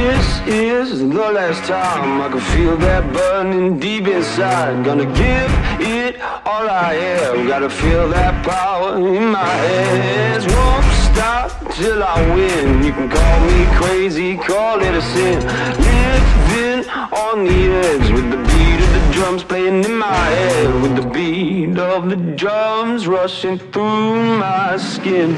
This is the last time I can feel that burning deep inside. Gonna give it all I am. Gotta feel that power in my hands. Won't stop till I win. You can call me crazy, call it a sin. Living on the edge with the beat of the drums playing in my head. With the beat of the drums rushing through my skin.